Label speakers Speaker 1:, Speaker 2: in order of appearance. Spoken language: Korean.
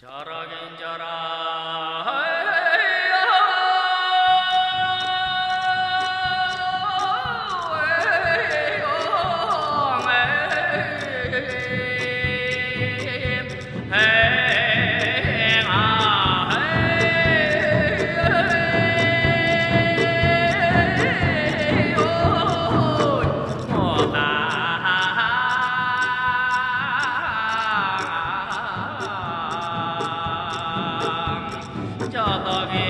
Speaker 1: 자라 견자라 Cho.